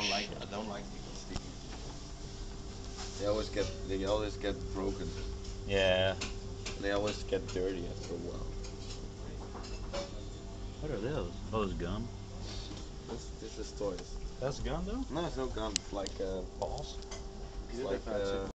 don't like I don't like people speaking. They always get they always get broken. Yeah. They always get dirty after a while. What are those? Oh, those gum. This this is toys. That's gum, though. No, it's no gum. It's like uh, Balls. it's like uh,